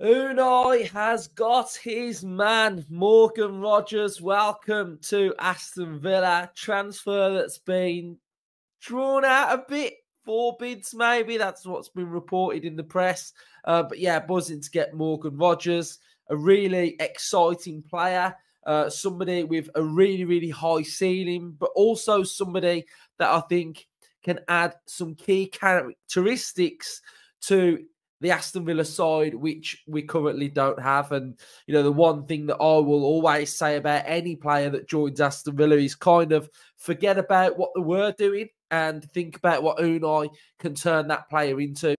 Unai has got his man, Morgan Rogers. Welcome to Aston Villa. Transfer that's been drawn out a bit. Four bids, maybe. That's what's been reported in the press. Uh, but yeah, buzzing to get Morgan Rogers, a really exciting player. Uh, somebody with a really, really high ceiling, but also somebody that I think can add some key characteristics to the Aston Villa side, which we currently don't have. And, you know, the one thing that I will always say about any player that joins Aston Villa is kind of forget about what they were doing and think about what Unai can turn that player into.